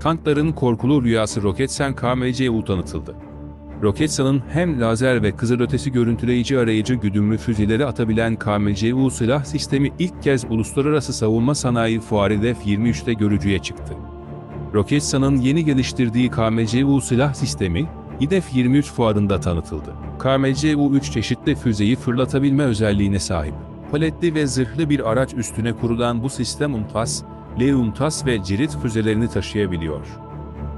Tankların korkulu rüyası Roketsan KMCU tanıtıldı. Roketsan'ın hem lazer ve kızılötesi görüntüleyici arayıcı güdümlü füzeleri atabilen KMCU silah sistemi ilk kez Uluslararası Savunma Sanayi Fuarı F-23'te görücüye çıktı. Roketsan'ın yeni geliştirdiği KMCU silah sistemi, İDEF 23 fuarında tanıtıldı. KMCU 3 çeşitli füzeyi fırlatabilme özelliğine sahip. Paletli ve zırhlı bir araç üstüne kurulan bu sistem UNTAS, L-UNTAS ve Cirit füzelerini taşıyabiliyor.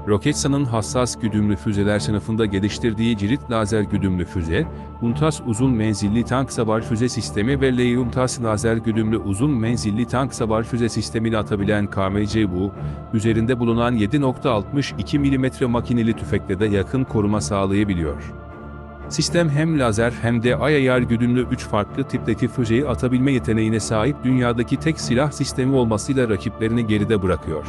Roketsan'ın hassas güdümlü füzeler sınıfında geliştirdiği cirit lazer güdümlü füze, UNTAS uzun menzilli tank savar füze sistemi ve L-UNTAS lazer güdümlü uzun menzilli tank savar füze sistemini atabilen KMC-Bu, üzerinde bulunan 7.62 mm makineli tüfekle de yakın koruma sağlayabiliyor. Sistem hem lazer hem de IAR güdümlü 3 farklı tipteki füzeyi atabilme yeteneğine sahip dünyadaki tek silah sistemi olmasıyla rakiplerini geride bırakıyor.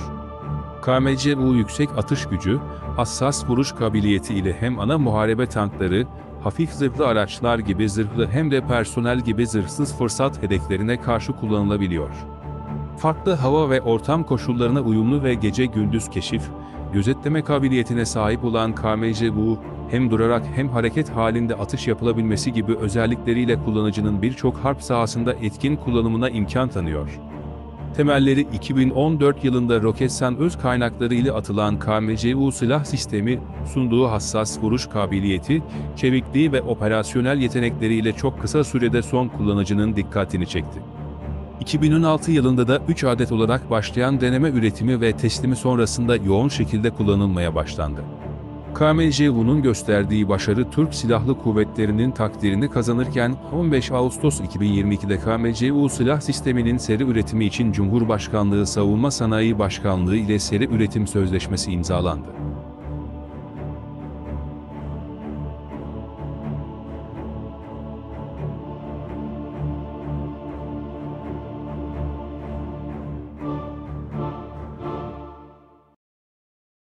KMC bu yüksek atış gücü, hassas vuruş kabiliyeti ile hem ana muharebe tankları, hafif zırhlı araçlar gibi zırhlı hem de personel gibi zırhsız fırsat hedeflerine karşı kullanılabiliyor. Farklı hava ve ortam koşullarına uyumlu ve gece gündüz keşif, gözetleme kabiliyetine sahip olan KMC bu, hem durarak hem hareket halinde atış yapılabilmesi gibi özellikleriyle kullanıcının birçok harp sahasında etkin kullanımına imkan tanıyor. Temelleri 2014 yılında Roketsan öz kaynakları ile atılan KMCU silah sistemi, sunduğu hassas vuruş kabiliyeti, çevikliği ve operasyonel yetenekleriyle çok kısa sürede son kullanıcının dikkatini çekti. 2016 yılında da 3 adet olarak başlayan deneme üretimi ve teslimi sonrasında yoğun şekilde kullanılmaya başlandı. KMCU'nun gösterdiği başarı Türk Silahlı Kuvvetleri'nin takdirini kazanırken 15 Ağustos 2022'de KMCU silah sisteminin seri üretimi için Cumhurbaşkanlığı Savunma Sanayi Başkanlığı ile seri üretim sözleşmesi imzalandı.